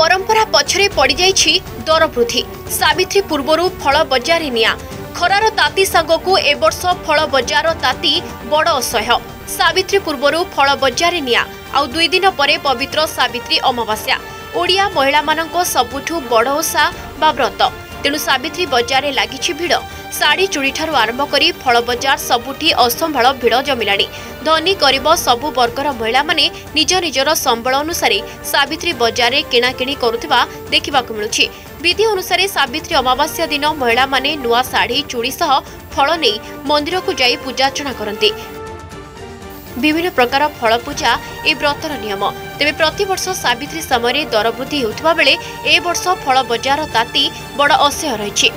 ପରମ୍ପରା ପଛରେ ପଡ଼ିଯାଇଛି ଦର ବୃଦ୍ଧି ସାବିତ୍ରୀ ପୂର୍ବରୁ ଫଳ ବଜାରରେ ନିଆଁ। ଖରାର ତାତି ସାଙ୍ଗକୁ ଏ ବର୍ଷ ଫଳ ବଜାର ତାତି ବଡ଼ ଅସହ୍ୟ। ସାବିତ୍ରୀ ପୂର୍ବରୁ ଫଳ ବଜାରରେ ନିଆଁ। ଆଉ ଦୁଇ ଦିନ ପରେ ପବିତ୍ର ସାବିତ୍ରୀ ଅମାବାସ୍ୟା। ଓଡ଼ିଆ ମହିଳାମାନଙ୍କ ସବୁଠୁ ବଡ଼ ଓଷା ବା ବ୍ରତ। ତେଣୁ ସାବିତ୍ରୀ ବଜାରରେ ଲାଗିଛି ଭିଡ଼। ଶାଢ଼ୀ ଚୁଡ଼ିଠାରୁ ଆରମ୍ଭ କରି ଫଳ ବଜାର ସବୁଠି ଅସମ୍ଭାଳ ଭିଡ଼ ଜମିଲାଣି। ଧନୀ ଗରିବ ସବୁ ବର୍ଗର ମହିଳାମାନେ ନିଜ ନିଜର ସମ୍ବଳ ଅନୁସାରେ ସାବିତ୍ରୀ ବଜାରରେ କିଣାକିଣି କରୁଥିବା ଦେଖିବାକୁ ମିଳୁଛି। ବିଧି ଅନୁସାରେ ସାବିତ୍ରୀ ଅମାବାସ୍ୟା ଦିନ ମହିଳାମାନେ ନୂଆ ଶାଢ଼ୀ ଚୁଡ଼ି ସହ ଫଳ ନେଇ ମନ୍ଦିରକୁ ଯାଇ ପୂଜାର୍ଚ୍ଚନା କରନ୍ତି। ବିଭିନ୍ନ ପ୍ରକାର ଫଳ ପୂଜା ଏ ବ୍ରତର ନିୟମ। ତେବେ ପ୍ରତିବର୍ଷ ସାବିତ୍ରୀ ସମୟରେ ଦର ବୃଦ୍ଧି ହେଉଥିବା ବେଳେ ଏ ବର୍ଷ ଫଳ ବଜାର ତାତି ବଡ଼ ଅସହ୍ୟ ରହିଛି।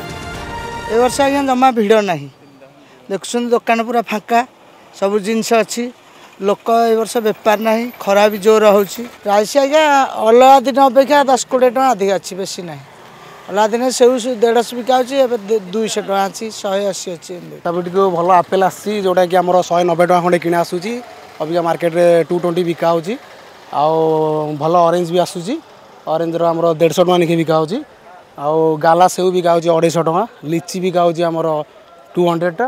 ଏ ବର୍ଷ ଆଜ୍ଞା ଜମା ଭିଡ଼ ନାହିଁ। ଦେଖୁଛନ୍ତି ଦୋକାନ ପୁରା ଫାଙ୍କା ସବୁ ଜିନିଷ ଅଛି। ଲୋକ ଏ ବର୍ଷ ବେପାର ନାହିଁ ଖରା ବି ଜୋର ହେଉଛି। ପ୍ରାଇସ୍ ଆଜ୍ଞା ଅଲଗା ଦିନ ଅପେକ୍ଷା ଦଶ କୋଡ଼ିଏ ଟଙ୍କା ଅଧିକ ଅଛି ବେଶୀ ନାହିଁ। ଅଲଗା ଦିନେ ସେଉ ଦେଢ଼ଶହ ବିକା ହେଉଛି ଏବେ ଦୁ- ଦୁଇଶହ ଟଙ୍କା ଅଛି ଶହେ ଅଶୀ ଅଛି ଏମିତି। ତାପରେ ଭଲ ଆପେଲ ଆସିଛି ଯେଉଁଟାକି ଆମର ଶହେ ନବେ ଟଙ୍କା ଖଣ୍ଡେ କିଣା ଆସୁଛି ଅବିକା ମାର୍କେଟରେ ଟୁ ଟ୍ୱେଣ୍ଟି ବିକା ହେଉଛି। ଆଉ ଭଲ ଅରେଞ୍ଜ ବି ଆସୁଛି ଅରେଞ୍ଜର ଆମର ଦେଢ଼ଶହ ଟଙ୍କା ନେଇକି ବିକା ହେଉଛି। ଆଉ ଗାଲା ସେଉ ବିକା ହେଉଛି ଅଢ଼େଇଶହ ଟଙ୍କା ଲିଚି ବିକା ହେଉଛି ଆମର ଟୁ। ହଣ୍ଡ୍ରେଡ଼ଟା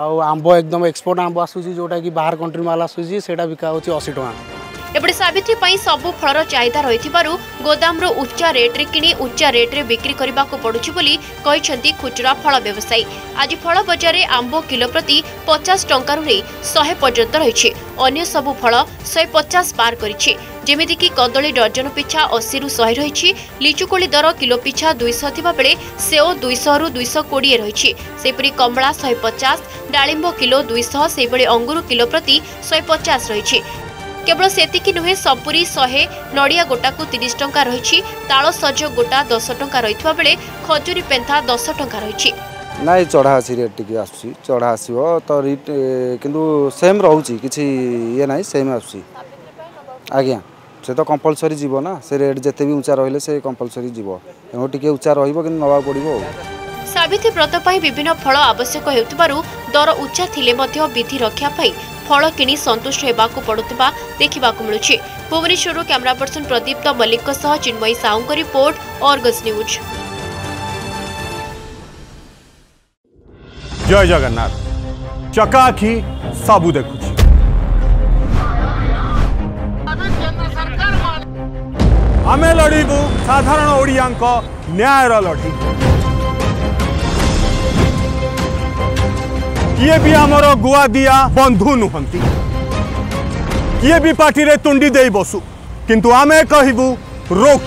ଆଉ ଆମ୍ବ ଏକଦମ ଏକ୍ସପୋର୍ଟ ଆମ୍ବ ଆସୁଛି ଯେଉଁଟାକି ବାହାର କଣ୍ଟ୍ରି ମାଲ ଆସୁଛି ସେଇଟା ବିକା ହେଉଛି ଅଶୀ ଟଙ୍କା। ଏପଟେ ସାବିତ୍ରୀ ପାଇଁ ସବୁ ଫଳର ଚାହିଦା ରହିଥିବାରୁ ଗୋଦାମରୁ ଉଚ୍ଚା ରେଟ୍ରେ କିଣି ଉଚ୍ଚା ରେଟ୍ରେ ବିକ୍ରି କରିବାକୁ ପଡୁଛି ବୋଲି କହିଛନ୍ତି ଖୁଚୁରା ଫଳ ବ୍ୟବସାୟୀ। ଆଜି ଫଳ ବଜାରରେ ଆମ୍ବ କିଲୋ ପ୍ରତି ପଚାଶ ଟଙ୍କାରୁ ନେଇ ଶହେ ପର୍ଯ୍ୟନ୍ତ ରହିଛି। ଅନ୍ୟ ସବୁ ଫଳ ଶହେ ପଚାଶ ପାର କରିଛି। ଯେମିତିକି କଦଳୀ ଡର୍ଜନ ପିଛା ଅଶୀରୁ ଶହେ ରହିଛି। ଲିଚୁକୋଳି ଦର କିଲୋ ପିଛା ଦୁଇଶହ ଥିବାବେଳେ ସେଓ ଦୁଇଶହରୁ ଦୁଇଶହ କୋଡ଼ିଏ ରହିଛି। ସେହିପରି କମଳା ଶହେ ପଚାଶ ଡାଳିମ୍ବ କିଲୋ ଦୁଇଶହ ସେହିଭଳି ଅଙ୍ଗୁର କିଲୋ ପ୍ରତି ଶହେ ପଚାଶ ରହିଛି। କେବଳ ସେତିକି ନୁହେଁ ସପୁରୀ ଶହେ ନଡ଼ିଆ ଗୋଟାକୁ ତିରିଶ ଟଙ୍କା ରହିଛି ତାଳ ସଜ ଗୋଟା ଦଶ ଟଙ୍କା ରହିଥିବା ବେଳେ ଖଜୁରୀ ପେନ୍ଥା ଦଶ ଟଙ୍କା ରହିଛି। ନାଇଁ ଚଢ଼ା ଅଛି ରେଟ୍ ଟିକେ ଆସୁଛି ଚଢ଼ା ଆସିବ ତ ରିଟ୍ କିନ୍ତୁ ସେମ୍ ରହୁଛି କିଛି ଇଏ ନାହିଁ ସେମ୍ ଆସୁଛି। ଆଜ୍ଞା ସେ ତ କମ୍ପଲସରି ଯିବ ନା ସେ ରେଟ୍ ଯେତେ ବି ଉଞ୍ଚା ରହିଲେ ସେ କମ୍ପଲସରି ଯିବ। ତେଣୁ ଟିକେ ଉଞ୍ଚା ରହିବ କିନ୍ତୁ ନେବାକୁ ପଡ଼ିବ ଆଉ। ସାବିତ୍ରୀ ବ୍ରତ ପାଇଁ ବିଭିନ୍ନ ଫଳ ଆବଶ୍ୟକ ହେଉଥିବାରୁ ଦର ଉଚ୍ଚା ଥିଲେ ମଧ୍ୟ ବିଧି ରକ୍ଷା ପାଇଁ ଫଳ କିଣି ସନ୍ତୁଷ୍ଟ ହେବାକୁ ପଡୁଥିବା ଦେଖିବାକୁ ମିଳୁଛି। ଭୁବନେଶ୍ୱରରୁ କ୍ୟାମେରା ପର୍ସନ ପ୍ରଦୀପ୍ତ ମଲ୍ଲିକଙ୍କ ସହ ଚିନ୍ମୟୀ ସାହୁଙ୍କ report Argus news. Jay Jagannath. ଚକାଆଖି ସବୁ ଦେଖୁଛି। ଆମେ ଲଢ଼ିବୁ ସାଧାରଣ ଓଡ଼ିଆଙ୍କ ନ୍ୟାୟର ଲଢ଼େଇ। किए भी आमर गुआ दिया, बंधु नुहति। किए भी पार्टी तुंडी दे बसु। किंतु आमे कहबू, रोक